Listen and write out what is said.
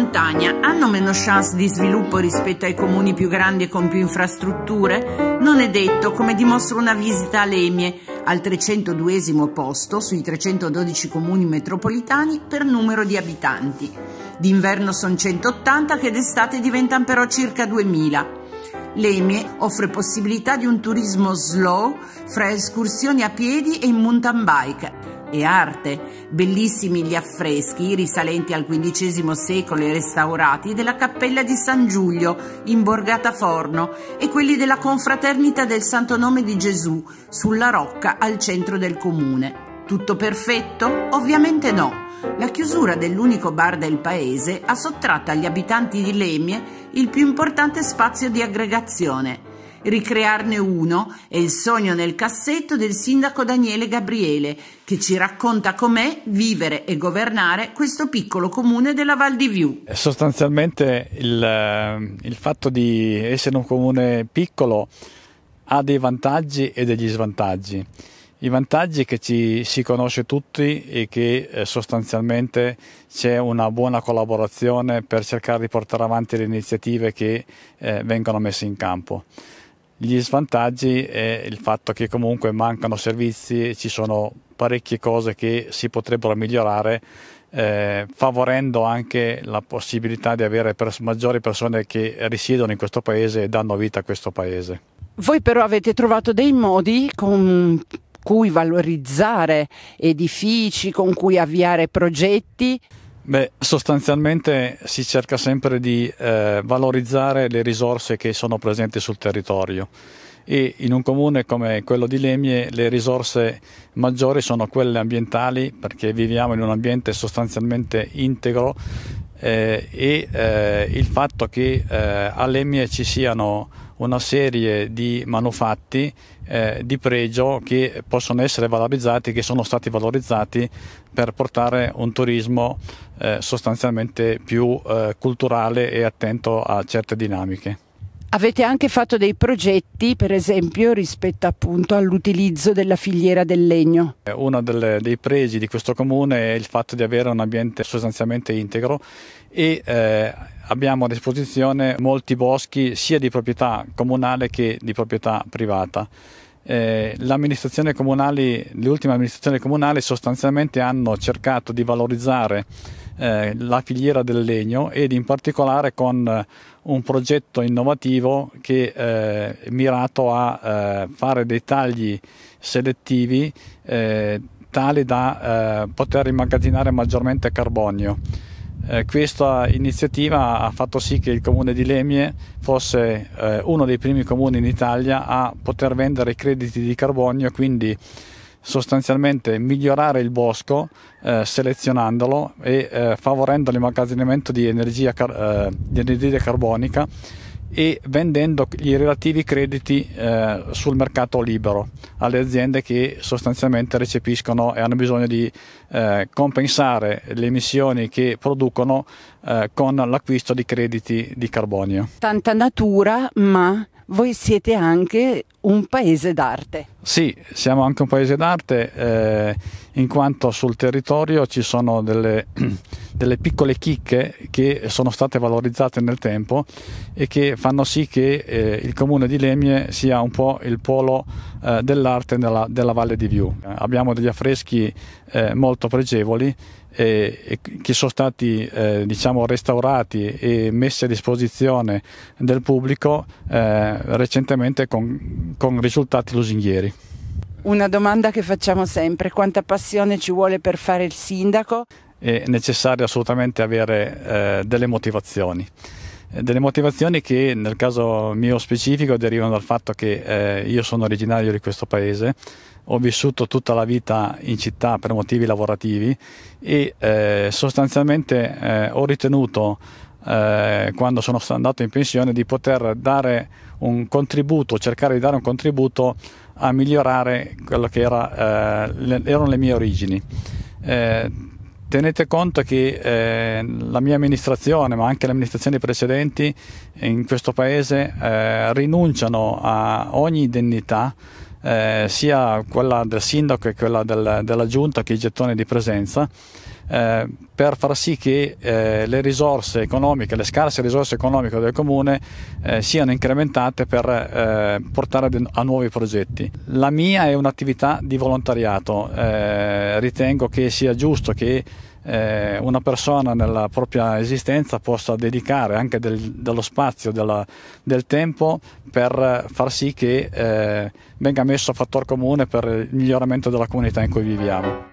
montagna hanno meno chance di sviluppo rispetto ai comuni più grandi e con più infrastrutture? Non è detto, come dimostra una visita a Lemie, al 302 posto sui 312 comuni metropolitani per numero di abitanti. D'inverno sono 180 che d'estate diventano però circa 2000. Lemie offre possibilità di un turismo slow fra escursioni a piedi e in mountain bike e arte, bellissimi gli affreschi risalenti al XV secolo e restaurati della cappella di San Giulio in Borgata Forno e quelli della confraternita del Santo Nome di Gesù sulla rocca al centro del comune. Tutto perfetto? Ovviamente no. La chiusura dell'unico bar del paese ha sottratto agli abitanti di Lemie il più importante spazio di aggregazione Ricrearne uno è il sogno nel cassetto del sindaco Daniele Gabriele, che ci racconta com'è vivere e governare questo piccolo comune della Val di Viù. Sostanzialmente il, eh, il fatto di essere un comune piccolo ha dei vantaggi e degli svantaggi. I vantaggi che ci si conosce tutti e che eh, sostanzialmente c'è una buona collaborazione per cercare di portare avanti le iniziative che eh, vengono messe in campo. Gli svantaggi è il fatto che comunque mancano servizi, ci sono parecchie cose che si potrebbero migliorare eh, favorendo anche la possibilità di avere pers- maggiori persone che risiedono in questo paese e danno vita a questo paese. Voi però avete trovato dei modi con cui valorizzare edifici, con cui avviare progetti Beh, sostanzialmente si cerca sempre di eh, valorizzare le risorse che sono presenti sul territorio. E in un comune come quello di Lemie le risorse maggiori sono quelle ambientali perché viviamo in un ambiente sostanzialmente integro eh, e eh, il fatto che eh, a Lemie ci siano una serie di manufatti eh, di pregio che possono essere valorizzati, che sono stati valorizzati per portare un turismo eh, sostanzialmente più eh, culturale e attento a certe dinamiche. Avete anche fatto dei progetti, per esempio, rispetto appunto all'utilizzo della filiera del legno. Eh, uno delle, dei pregi di questo comune è il fatto di avere un ambiente sostanzialmente integro e eh, abbiamo a disposizione molti boschi sia di proprietà comunale che di proprietà privata. Eh, l'amministrazione comunali, le ultime amministrazioni comunali sostanzialmente hanno cercato di valorizzare eh, la filiera del legno ed in particolare con un progetto innovativo che è eh, mirato a eh, fare dei tagli selettivi eh, tali da poter immagazzinare maggiormente carbonio. Eh, questa iniziativa ha fatto sì che il comune di Lemie fosse eh, uno dei primi comuni in Italia a poter vendere i crediti di carbonio, quindi sostanzialmente migliorare il bosco eh, selezionandolo e eh, favorendo l'immagazzinamento di energia, car- eh, di energia carbonica e vendendo i relativi crediti eh, sul mercato libero alle aziende che sostanzialmente recepiscono e hanno bisogno di eh, compensare le emissioni che producono eh, con l'acquisto di crediti di carbonio. Tanta natura, ma voi siete anche un paese d'arte. Sì, siamo anche un paese d'arte eh, in quanto sul territorio ci sono delle, delle, piccole chicche che sono state valorizzate nel tempo e che fanno sì che eh, il comune di Lemie sia un po' il polo eh, dell'arte della, della, Valle di Viù. abbiamo degli affreschi eh, molto pregevoli eh, che sono stati eh, diciamo, restaurati e messi a disposizione del pubblico eh, recentemente con, con risultati lusinghieri. Una domanda che facciamo sempre, quanta passione ci vuole per fare il sindaco? È necessario assolutamente avere eh, delle motivazioni delle motivazioni che nel caso mio specifico derivano dal fatto che eh, io sono originario di questo paese, ho vissuto tutta la vita in città per motivi lavorativi e eh, sostanzialmente eh, ho ritenuto eh, quando sono andato in pensione di poter dare un contributo, cercare di dare un contributo a migliorare quello che era, eh, le, erano le mie origini. Eh, tenete conto che eh, la mia amministrazione, ma anche le amministrazioni precedenti in questo paese eh, rinunciano a ogni indennità eh, sia quella del sindaco che quella del, della giunta che i gettoni di presenza, eh, per far sì che eh, le risorse economiche, le scarse risorse economiche del comune eh, siano incrementate per eh, portare a nuovi progetti. La mia è un'attività di volontariato, eh, ritengo che sia giusto che eh, una persona nella propria esistenza possa dedicare anche del, dello spazio, della, del tempo per far sì che eh, venga messo a fattor comune per il miglioramento della comunità in cui viviamo.